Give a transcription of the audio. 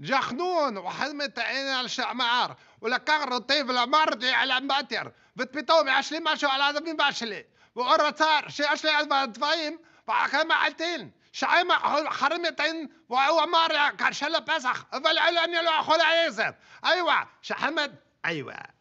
جخنون وحلمت عين على الشعمار ولا كغر طيف لمرضي على ماتر بتبيتوم عشلي ما شو على بن باشلي وقرة صار شي عشلي على فاهم فكما عالتين شعيمة حرمتين وهو مار كرشلة بسخ فالعلن لو أخو العيزر أيوة شحمد أيوة.